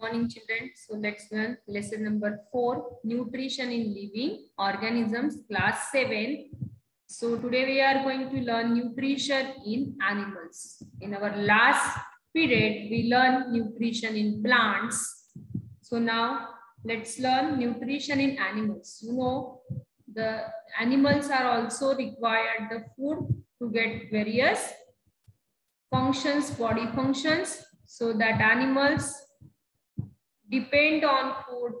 morning children. So let's learn lesson number 4 nutrition in living organisms class 7. So today we are going to learn nutrition in animals. In our last period we learned nutrition in plants. So now let's learn nutrition in animals. You know the animals are also required the food to get various functions, body functions so that animals depend on food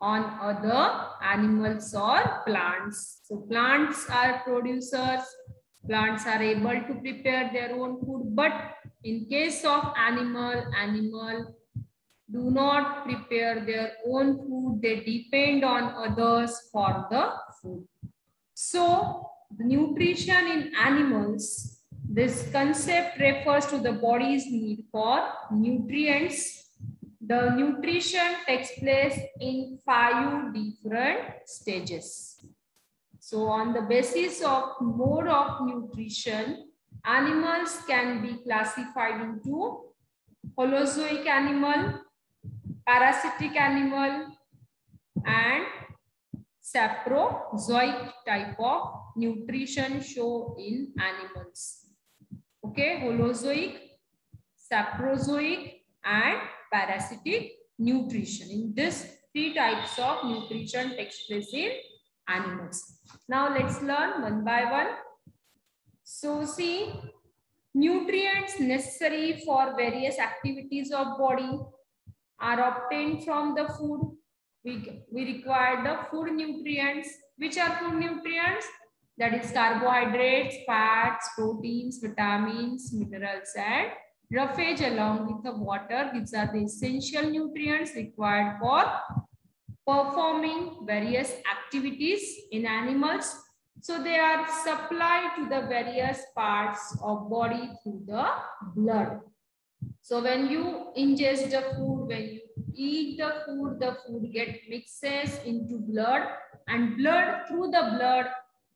on other animals or plants. So plants are producers, plants are able to prepare their own food, but in case of animal, animal do not prepare their own food, they depend on others for the food. So the nutrition in animals, this concept refers to the body's need for nutrients the nutrition takes place in five different stages. So on the basis of mode of nutrition, animals can be classified into holozoic animal, parasitic animal, and saprozoic type of nutrition show in animals. Okay, holozoic, saprozoic, and parasitic nutrition. In this three types of nutrition takes place in animals. Now let's learn one by one. So see, nutrients necessary for various activities of body are obtained from the food. We, we require the food nutrients. Which are food nutrients? That is carbohydrates, fats, proteins, vitamins, minerals and roughage along with the water. These are the essential nutrients required for performing various activities in animals. So they are supplied to the various parts of body through the blood. So when you ingest the food, when you eat the food, the food get mixes into blood and blood through the blood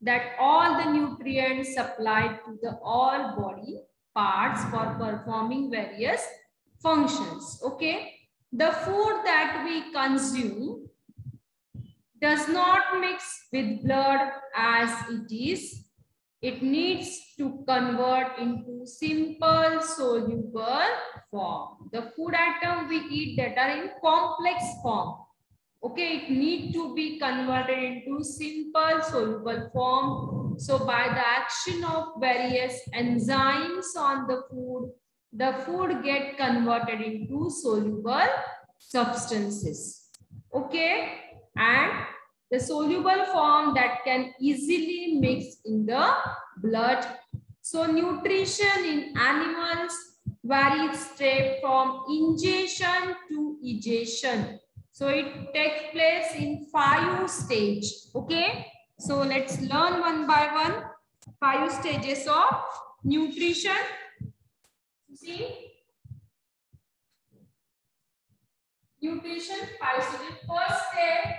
that all the nutrients supplied to the all body parts for performing various functions. Okay. The food that we consume does not mix with blood as it is. It needs to convert into simple soluble form. The food item we eat that are in complex form. Okay, it need to be converted into simple soluble form. So by the action of various enzymes on the food, the food get converted into soluble substances. Okay, and the soluble form that can easily mix in the blood. So nutrition in animals varies straight from ingestion to egestion. So it takes place in five stage. Okay. So let's learn one by one five stages of nutrition. See. Nutrition five stages. First step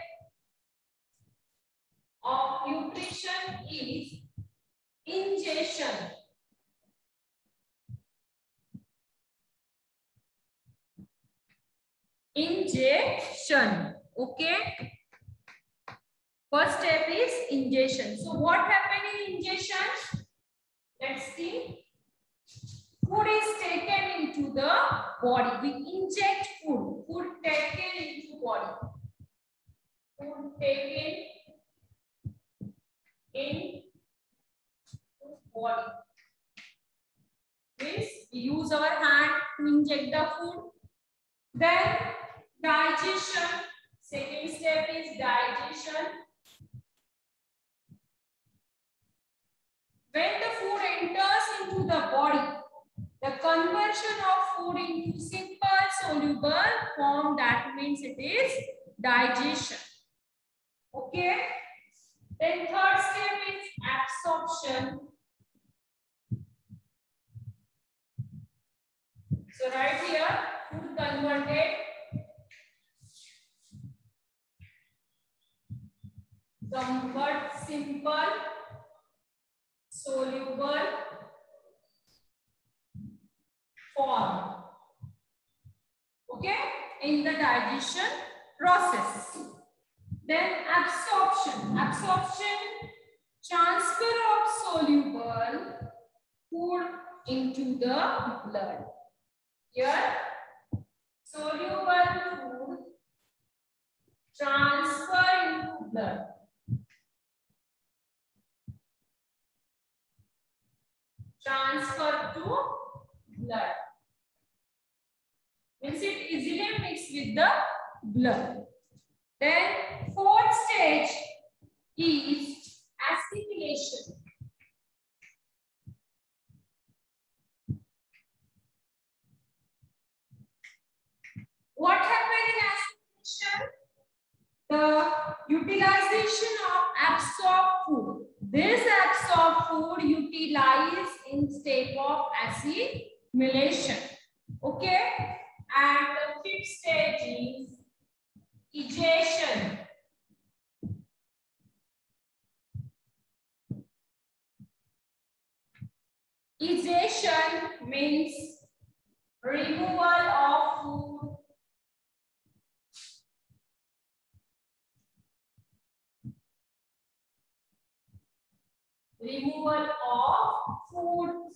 of nutrition is ingestion. ingestion. Okay. First step is ingestion. So what happened in ingestion? Let's see. Food is taken into the body. We inject food. Food taken into body. Food taken in body. Means we use our hand to inject the food. Then digestion. Second step is digestion. When the food enters into the body, the conversion of food into simple soluble form, that means it is digestion. Okay. Then third step is absorption. So right here, food converted convert simple soluble form okay in the digestion process. Then absorption. Absorption, transfer of soluble food into the blood. Here, soluble food transfer into blood. Transfer to blood. Means it easily mixed with the blood. Then fourth stage is assimilation. What happened in assimilation? The utilization of absorbed food. This absorbed food utilized in state of assimilation. Okay? And the fifth stage is egestion. Egestion means removal of food removal of food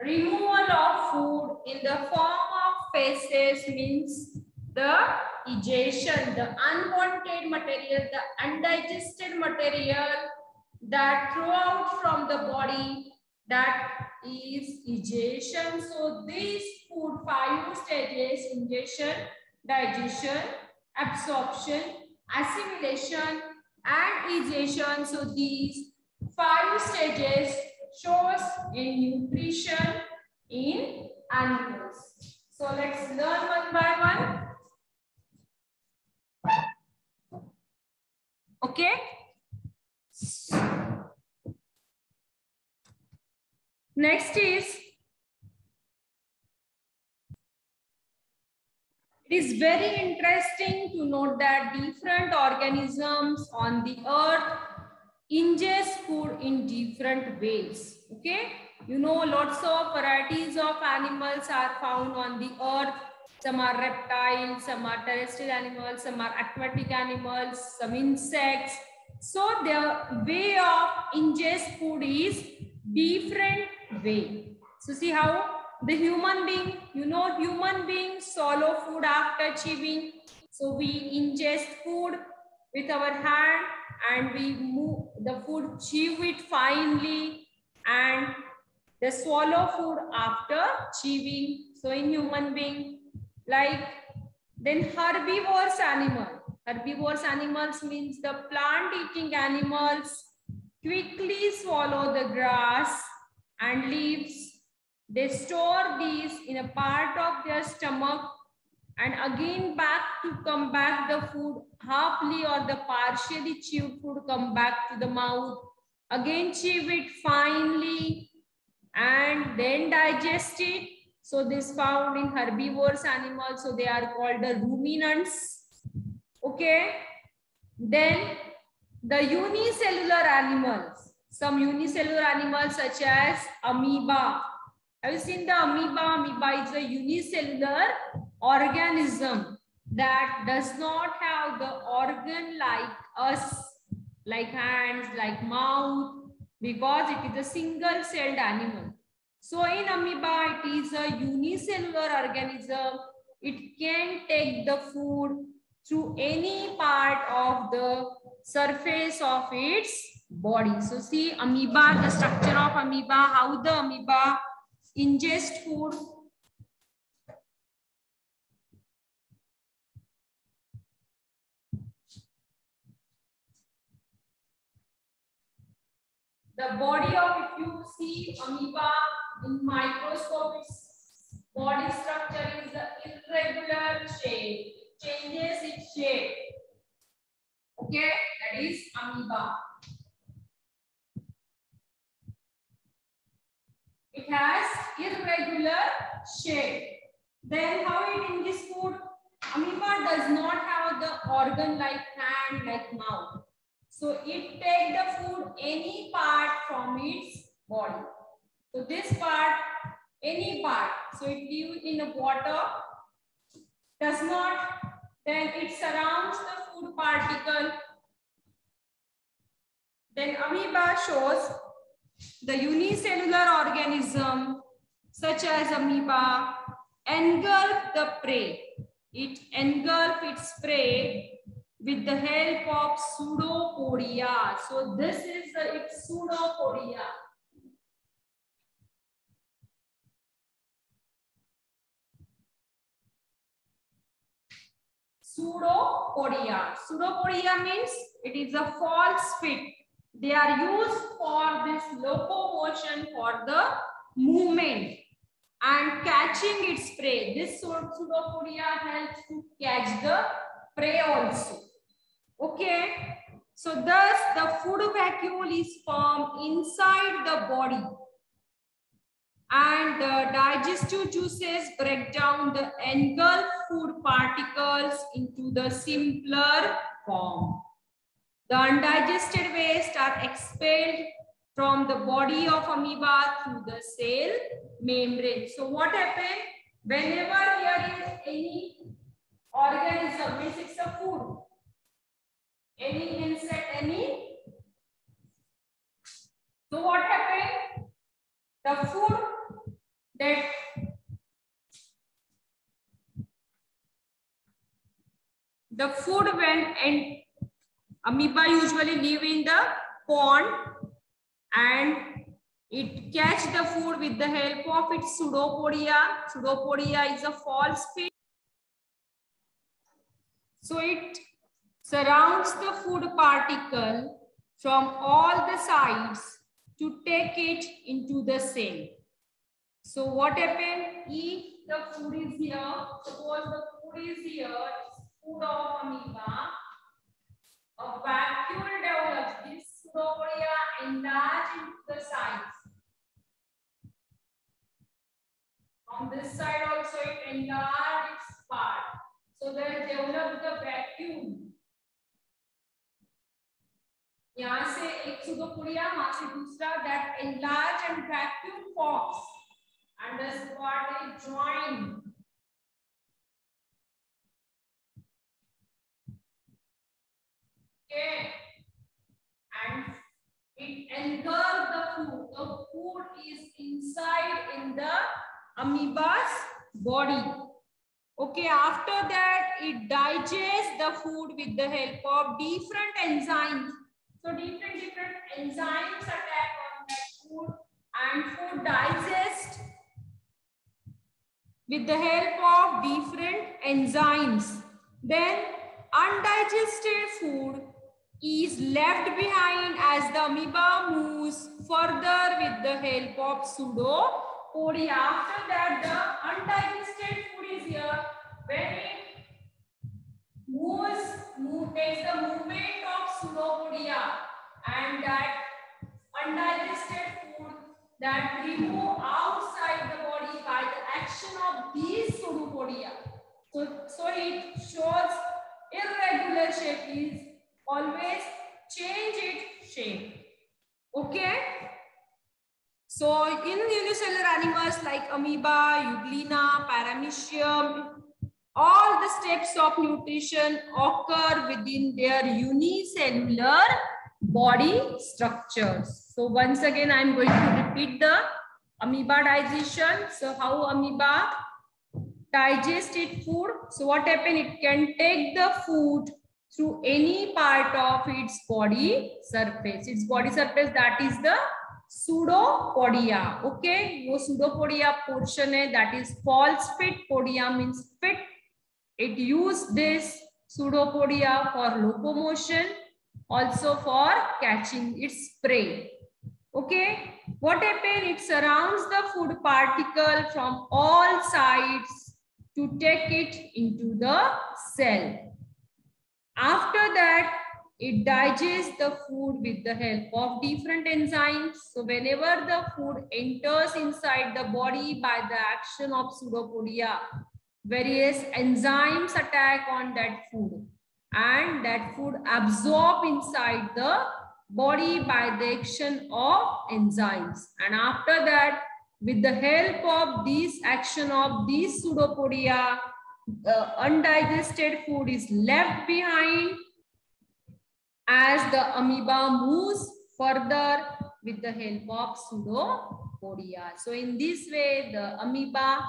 removal of food in the form of feces means the egestion, the unwanted material, the undigested material that throw out from the body that is egestion. So these food five stages, ingestion, digestion, absorption, assimilation and egestion. So these five stages shows in nutrition in animals. So let's learn one by one. Okay. Next is is very interesting to note that different organisms on the earth ingest food in different ways. Okay. You know, lots of varieties of animals are found on the earth. Some are reptiles, some are terrestrial animals, some are aquatic animals, some insects. So the way of ingest food is different way. So see how the human being, you know, human beings swallow food after chewing. So we ingest food with our hand and we move the food, chew it finely and they swallow food after chewing. So in human being, like then herbivorous animal. Herbivorous animals means the plant eating animals quickly swallow the grass and leaves. They store these in a part of their stomach and again back to come back the food halfly or the partially chewed food come back to the mouth. Again chew it finely and then digest it. So this found in herbivores animals. So they are called the ruminants. Okay. Then the unicellular animals. Some unicellular animals such as amoeba. Have you seen the amoeba? Amoeba is a unicellular organism that does not have the organ like us, like hands, like mouth, because it is a single celled animal. So in amoeba, it is a unicellular organism. It can take the food through any part of the surface of its body. So see amoeba, the structure of amoeba, how the amoeba ingest food. The body of if you see amoeba in microscope its body structure is the irregular shape. Changes its shape. Okay that is amoeba has irregular shape then how it in this food amoeba does not have the organ like hand like mouth so it take the food any part from its body. So this part any part. So it lives in the water, does not, then it surrounds the food particle. Then amoeba shows the unicellular organism such as amoeba engulf the prey. It engulf its prey with the help of pseudopodia. So this is the its pseudopodia. Pseudopodia. Pseudopodia means it is a false fit. They are used for this locomotion for the movement and catching its prey. This pseudopodia helps to catch the prey also. Okay. So thus the food vacuole is formed inside the body and the digestive juices break down the engulfed food particles into the simpler form. The undigested waste are expelled from the body of amoeba through the cell membrane. So what happens? Whenever there is any organism, means it's a food, any insect, any. So what happened? The food that the food when and amoeba usually live in the pond and it catch the food with the help of its pseudopodia. Pseudopodia is a false fish. So it surrounds the food particle from all the sides to take it into the cell. So what happened? If the food is here, suppose the food is here, food of amoeba, a vacuole develops. This pseudopodia enlarge into the size. On this side also it enlarge its part. So they develop the vacuum. यहाँ से एक pseudopodia, वहां से दूसरा that enlarge and vacuum forms and this part is joined. Okay, and it enters the food. The food is inside in the amoeba's body. Okay, after that, it digests the food with the help of different enzymes. So different, different enzymes attack on that food and food digest with the help of different enzymes. Then undigested food is left behind as the amoeba moves further with the help of pseudopodia. After that, the undigested food is here. When it moves, move, takes the movement of pseudopodia and that undigested food that remove outside the body by the action of these pseudopodia. So, so it shows irregular shape is always change its shape. Okay. So in unicellular animals like amoeba, euglena, paramecium, all the steps of nutrition occur within their unicellular body structures. So once again, I'm going to repeat the amoeba digestion. So how amoeba digest its food. So what happen? It can take the food through any part of its body surface. Its body surface that is the pseudopodia. Okay, वो pseudopodia portion that is false fit. Podia means fit. It use this pseudopodia for locomotion, also for catching its prey. Okay, what happen? It surrounds the food particle from all sides to take it into the cell. After that, it digests the food with the help of different enzymes. So whenever the food enters inside the body by the action of pseudopodia, various enzymes attack on that food and that food absorb inside the body by the action of enzymes. And after that, with the help of this action of these pseudopodia, the undigested food is left behind as the amoeba moves further with the help of pseudopodia. So in this way, the amoeba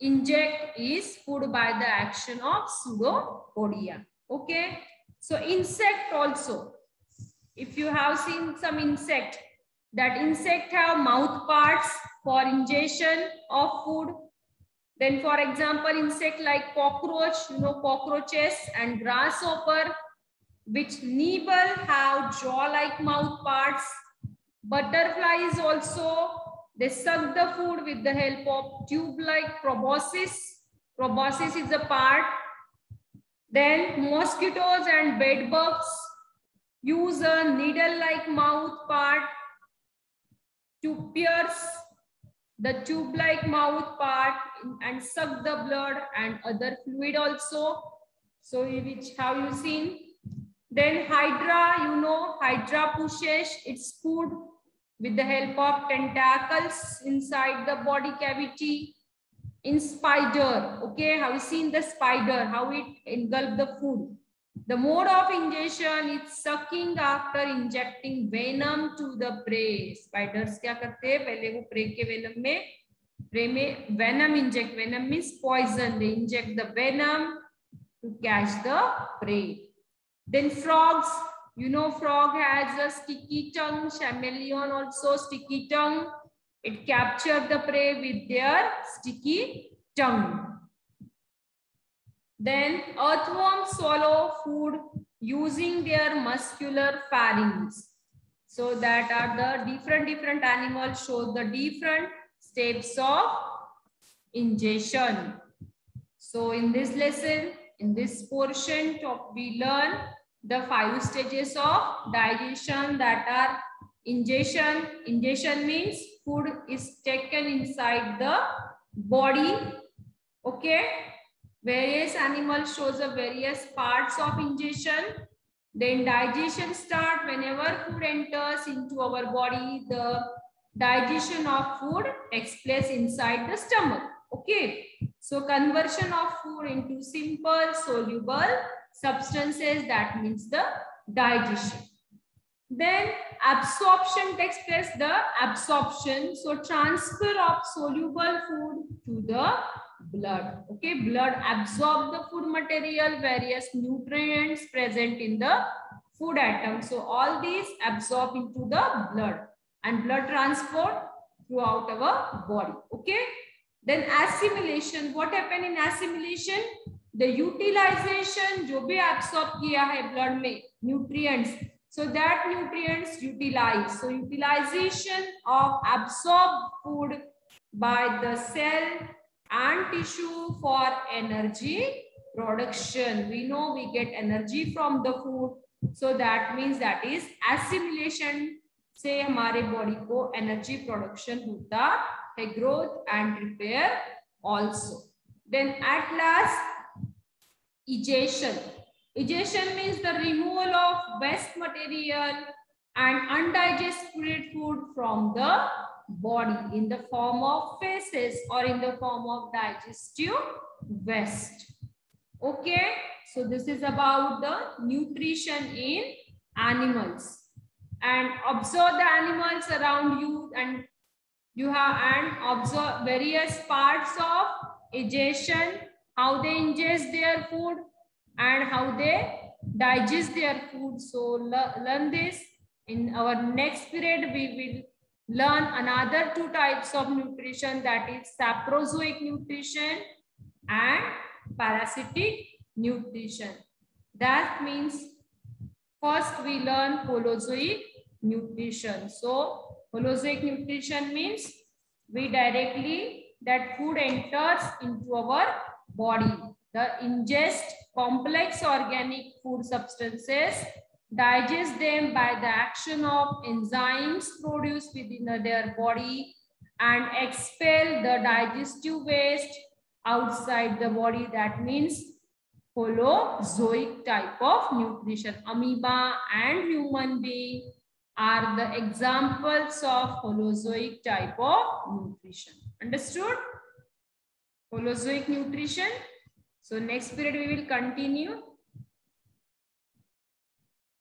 inject is food by the action of pseudopodia. Okay. So insect also, if you have seen some insect, that insect have mouth parts for ingestion of food. Then for example, insect like cockroach, you know, cockroaches and grasshopper, which nibble have jaw-like mouth parts. Butterflies also, they suck the food with the help of tube-like proboscis. Proboscis is a part. Then mosquitoes and bedbugs use a needle-like mouth part to pierce the tube-like mouth part and suck the blood and other fluid also. So which have you seen? Then hydra, you know, hydra pushes its food with the help of tentacles inside the body cavity. In spider, okay, have you seen the spider, how it engulf the food? The mode of ingestion is sucking after injecting venom to the prey. Spiders क्या करते हैं पहले वो prey के venom में prey में venom inject. Venom means poison. They inject the venom to catch the prey. Then frogs, you know frog has a sticky tongue. Chameleon also sticky tongue. It capture the prey with their sticky tongue. Then earthworms swallow food using their muscular pharynx. So that are the different different animals show the different steps of ingestion. So in this lesson, in this portion we learn the five stages of digestion that are ingestion. Ingestion means food is taken inside the body. Okay various animals shows the various parts of ingestion. Then digestion start whenever food enters into our body, the digestion of food takes place inside the stomach. Okay. So conversion of food into simple soluble substances that means the digestion. Then absorption takes place the absorption. So transfer of soluble food to the blood. Okay, blood absorb the food material, various nutrients present in the food atom. So all these absorb into the blood and blood transport throughout our body. Okay. Then assimilation. What happened in assimilation? The utilization जो भी absorb किया है blood में nutrients. So that nutrients utilize. So utilization of absorbed food by the cell and tissue for energy production. We know we get energy from the food. So that means that is assimilation. Say, our body ko energy production hota growth and repair also. Then at last, egestion. Egestion means the removal of waste material and undigested food from the body in the form of feces or in the form of digestive waste. Okay, so this is about the nutrition in animals. And observe the animals around you and you have and observe various parts of digestion, how they ingest their food and how they digest their food. So learn this in our next period. We will learn another two types of nutrition that is saprozoic nutrition and parasitic nutrition. That means first we learn holozoic nutrition. So holozoic nutrition means we directly that food enters into our body. The ingest complex organic food substances digest them by the action of enzymes produced within their body and expel the digestive waste outside the body. That means holozoic type of nutrition. Amoeba and human being are the examples of Holozoic type of nutrition. Understood? Holozoic nutrition. So next period we will continue